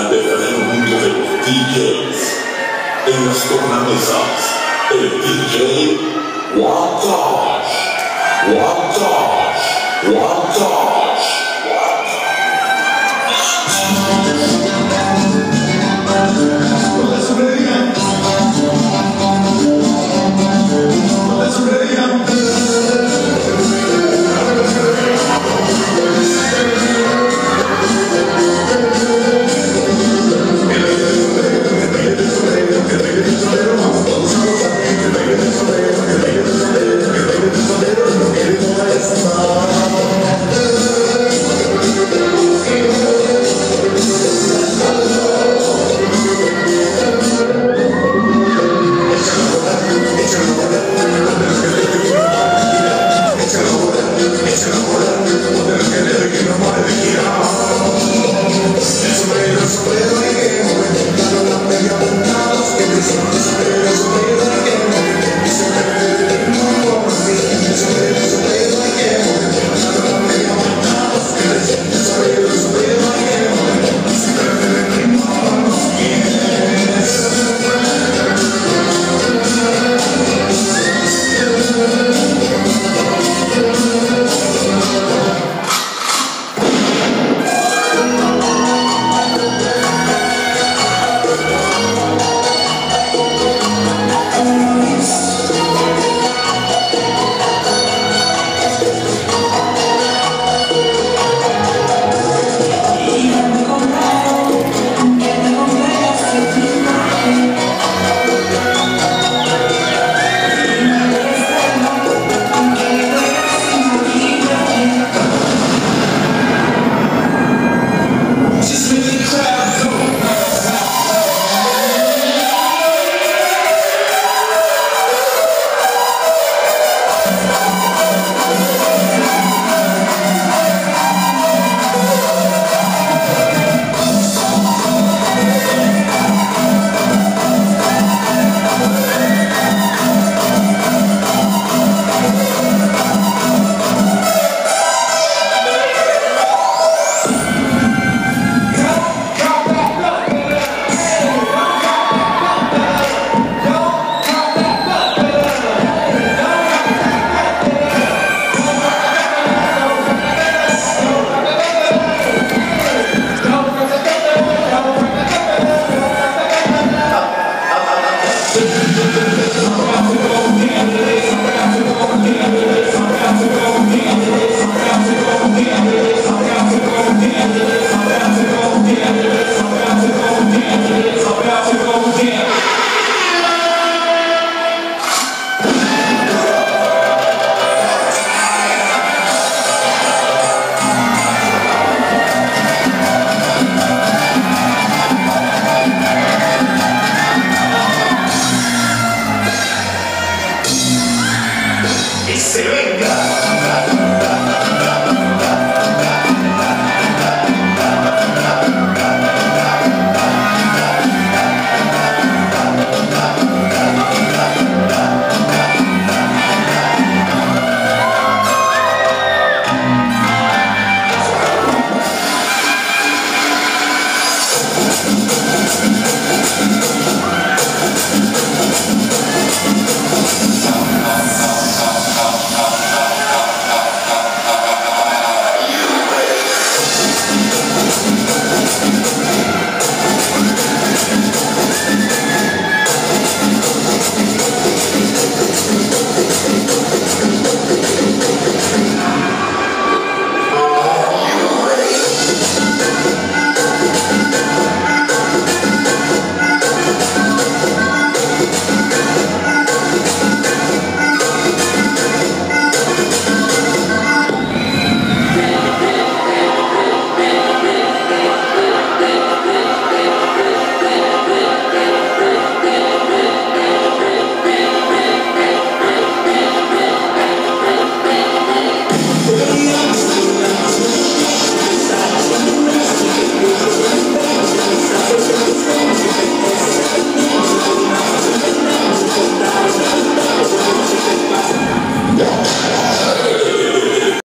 al verdadero mundo de los DJs. En las tornamesas, el DJ One Touch. One